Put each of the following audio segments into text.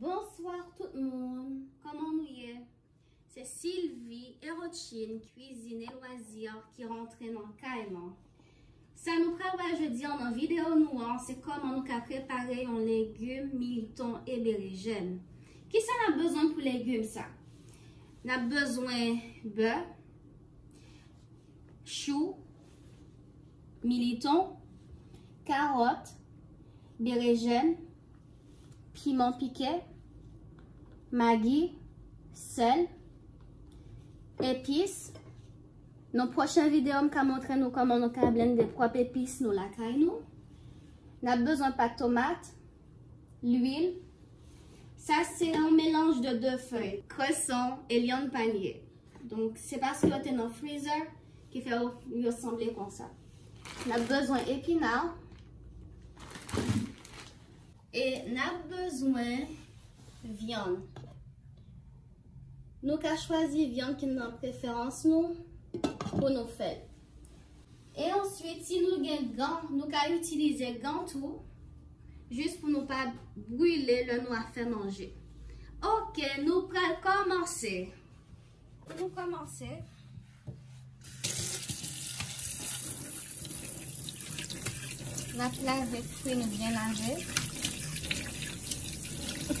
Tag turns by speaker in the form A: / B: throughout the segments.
A: Bonsoir tout moun, koman nou ye? Se Sylvie Erotchine, Kuisine et Loisir ki rentre nan kaiman. Sa nou prawa je di an an video nou an se koman nou ka prepare yon legume, militon e belejen. Ki sa nan bezon pou legume sa? Nan bezon be, chou, militon, karot, belejen, piment piqué, maggi, sel, épices. Dans la prochaine vidéo, je vais montrer nous comment nous blender des propres épices nous la nous. On a besoin de pâte tomate, l'huile. Ça, c'est un mélange de deux feuilles, croissant et lion de panier. Donc, c'est parce que c'est dans le freezer qui fait ressembler comme ça. On a besoin d'épinards. Et on a besoin de viande. Nous avons choisi viande qui notre préférence nous, pour nos faire. Et ensuite, si nous avons gants, nous allons utiliser gants tout, juste pour ne pas brûler le noix à faire manger. Ok, nous allons commencer. Nous commencer, la place avec fruits nous bien laver. Le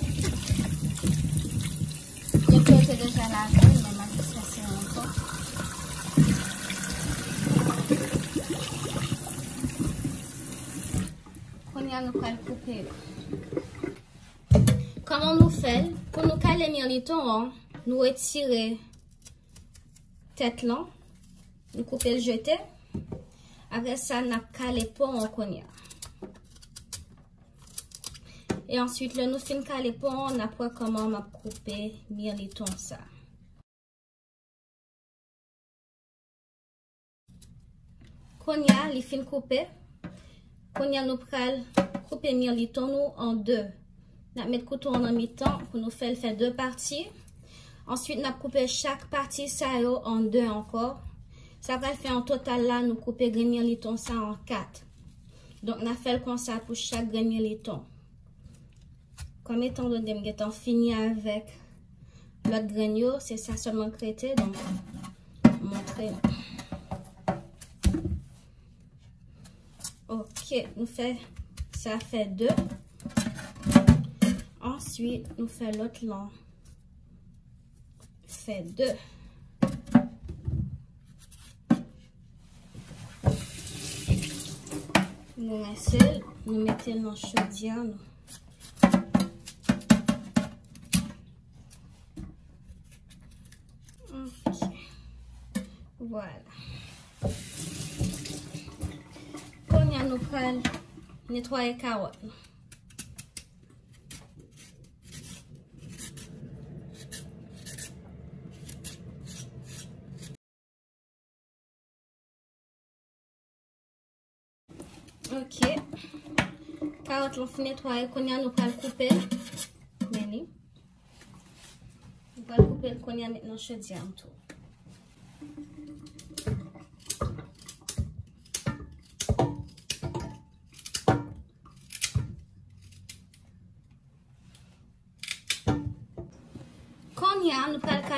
A: piètre est déjà lavé, mais la dispersion encore. Konya nou kal koupe. Koman nou fel? Pou nou kal emir li ton an, nou etire tet lan. Nou koupe l jete. Apre sa, nap kal epon an konya. Et ensuite, le nous fin calé pour on apprend comment on a coupé mirliton ça. Cognac, les fin coupé. Cognac nous pral couper mirliton nous en deux. On mettre couteau en mi-temps pour nous faire, faire deux parties. Ensuite, on a chaque partie ça en deux encore. Ça va faire en total là, nous couper grenier liton ça en 4. Donc, on a comme ça pour chaque grenier liton. Comme étant donné que j'ai fini avec l'autre grenier, c'est ça seulement traité. Donc, montrer. Ok, nous fait, ça fait deux. Ensuite, nous fait l'autre là. Fait deux. Nous mettons, nous mettons dans chaudière. Voilà. Kon yan nou pral netwaye kawat nou. Ok. Kawat nou fin netwaye kon yan nou pral koupe. Meni. Nou pral koupe kon yan nou chedi an tou.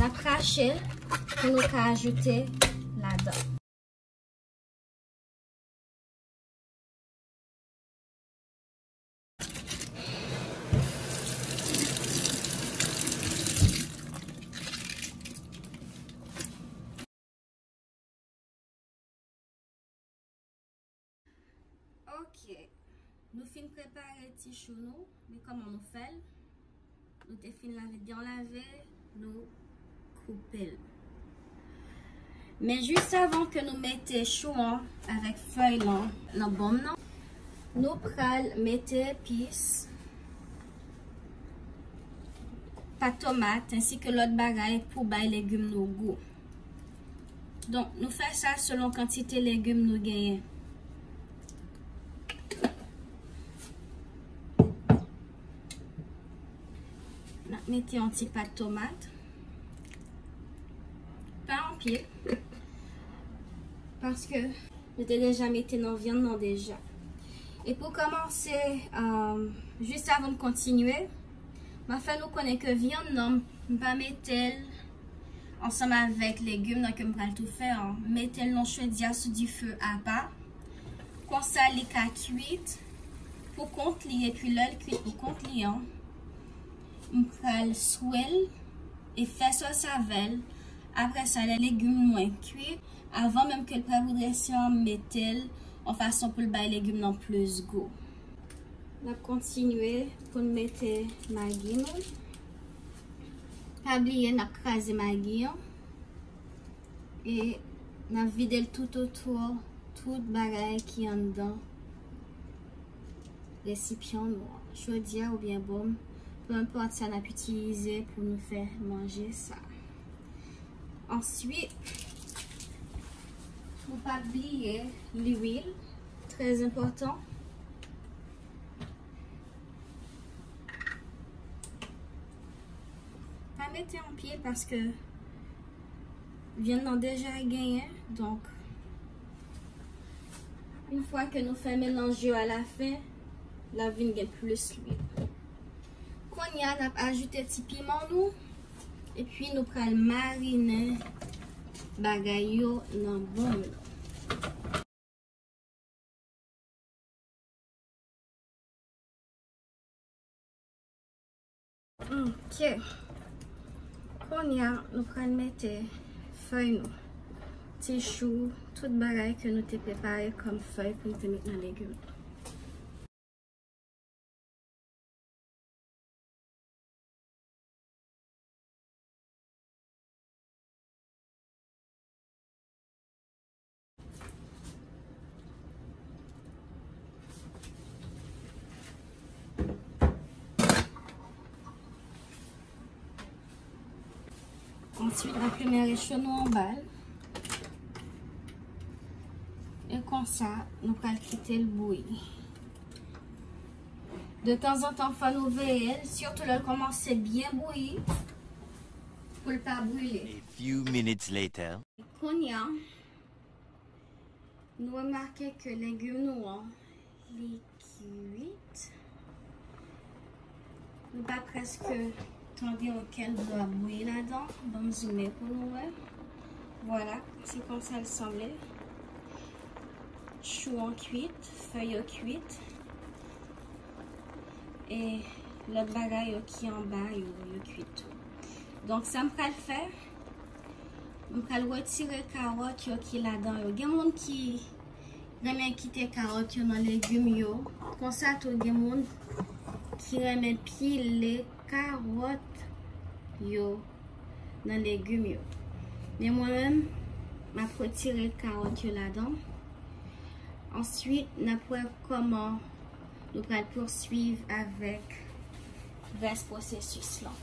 A: La prache pou nou ka ajoute la dan. Ok, nous fin préparer petit chou te fin laver bien lavé, nous koupel. Men jist avon ke nou mette chou an, avek fey lan, lan bom nan, nou pral mette pis, pa tomat, ansi ke lot bagay pou bay legume nou go. Don, nou fè sa selon kantite legume nou genyen. Mette yon ti pa tomat. Tomate. Pa an piye. Paske, nou te deja mette nan vyan nan deja. E pou komanse, jist avon kontinue, ma fè nou konen ke vyan nan mpa metel ansam avèk legume nan ke mpral tou fè, metel nan chwe diya sou di fè apa, konsa li ka kuit, pou kont li, epi lèl kuit pou kont li an, mpral swel, e fè so savel, Apre sa, le legume mwen kwi. Avan menm ke l pravoudresyon metel, an fason pou l bay legume nan plus go. La kontinue pou n mette magi nou. Pabliye nan krasi magi yon. E nan vide l tout otor, tout bagay ki an dan. Resipyon nou. Chodiya ou bien bom. Peu import sa nan nap utilize pou nou fe manje sa. Ensuite, faut pas oublier l'huile, très important. Pas mettre en pied parce que vient d'en déjà gagner, donc une fois que nous faisons mélanger à la fin, la vigne gagne plus l'huile. Quand on a ajouté petit piment nous, E pi nou pral marine bagay yo nan bon la. Ok. Kon ya nou pral mette fey nou. Ti chou, tout bagay ke nou te prepare kom fey pou nou te mette nan legume. Ensuite, la première échelon en balle. Et comme ça, nous allons quitter le bouilli. De temps en temps, il nous veiller, surtout là, commence bien bouillir pour ne pas brûler.
B: A few minutes later.
A: Konya, nous remarquons que les légumes noirs, les cuites, nous pas presque Tanbi yon kel bwa bouye la dan. Bon mzoume pou nou we. Voilà, se kon sa l semble. Chou an kuit, fey yo kuit. E lot bagay yo ki an ba yo, yo kuit tou. Donk sa m pral fè. M pral wetire karot yo ki la dan yo. Gen moun ki... Remen kite karot yo nan legume yo. Konsa tou gen moun ki remen pi le karot yo nan legume yo. Men mwen men, ma ap retire karot yo la dan. Answit, n ap wè koman nou pral poursuiv avèk ves prosesus lan.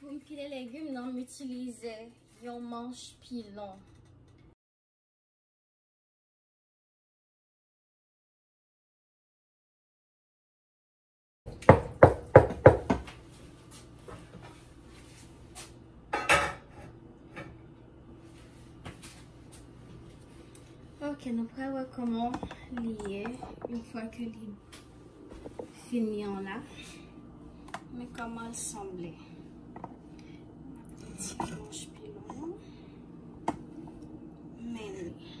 A: Pou m pile legume nan m'utilize utilize yon manj pilon. Ok, nou prewa koman liye yon fwa ke li finyan la. Me koman semble. Ti manche pilon. Men li.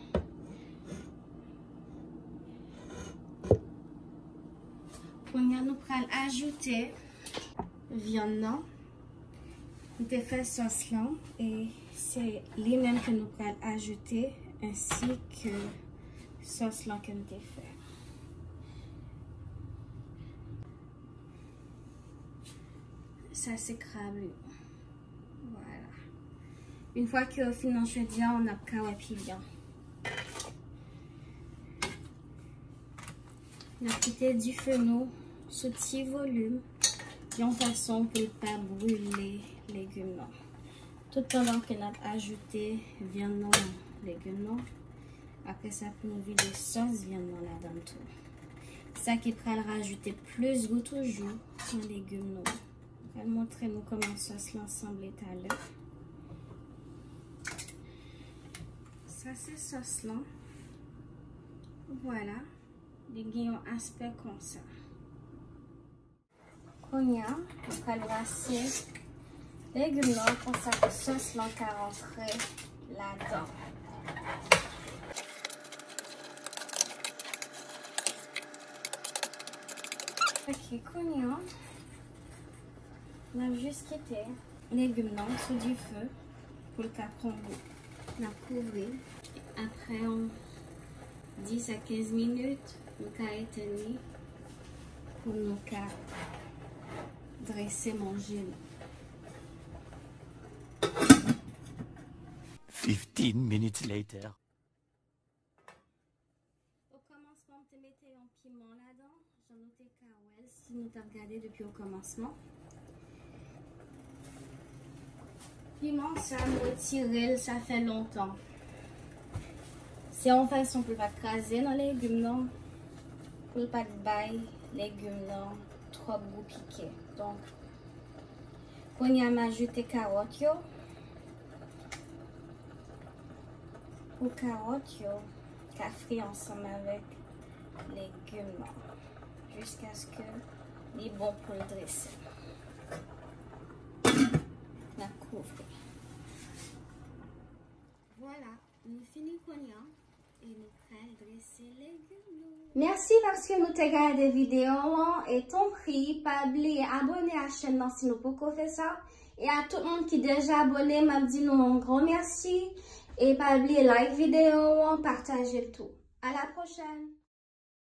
A: Pwenye nou pral ajoute vyan nan. Nou te fè sos lan. E se li men ke nou pral ajoute ainsi que sauce lancante faire. Ça c'est crableux. Voilà. Une fois que fini je dis on a qu'à bien. La quitté du fenouil sous petit volume en façon pour ne pas brûler les légumes. Tout pendant qu'on a ajouté viande légumes. Après ça, pour nous vider sauce viande là-dedans tout. Ça qui pourra rajouter plus goût toujours aux légumes. Je vais montrer nous comment sauce l'ensemble est à. Ça c'est sauce là. Voilà. Les guillons aspect comme ça. Konya, on va lasser les légumes comme ça que sauce là rentrer là-dedans. Ok, Konya, on a juste quitté légumes sous du feu pour le capron On a couvert. Après, on 10 à 15 minutes, on a éteint pour nous dresser manger.
B: 15 minutes later.
A: Au commencement, tu mettais un piment là-dedans. J'en noté Carwell si nous t'as regardé depuis au commencement. Piment, ça me tiré, ça fait longtemps. C'est en façon pour pas craser dans les légumes, non? Pour pas de bail, légumes, non? Trop goût piqué. Donc, quand y a ajouté carottes, pour carottes, qu'a frit ensemble avec légumes, jusqu'à ce que les bons pour le dresser. La couvre. Voilà, nous finissons Merci parce que nous t'avons regardé la vidéo et ton prix, pas oublier abonner à la chaîne si nous pouvons faire ça. Et à tout le monde qui est déjà abonné, m'a dit nous un grand merci. Et pas oublier like vidéo, partager tout. À la prochaine.